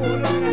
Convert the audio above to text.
Oh,